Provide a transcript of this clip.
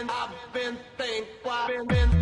Been, I've been think, I've been, been